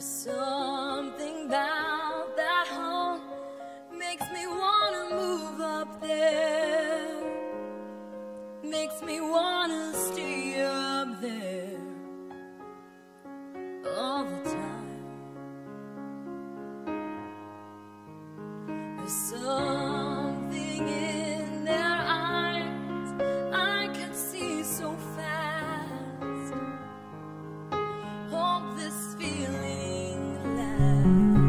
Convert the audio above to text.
There's something about that home Makes me wanna move up there. Makes me wanna stay up there All the time. There's something Mm-hmm.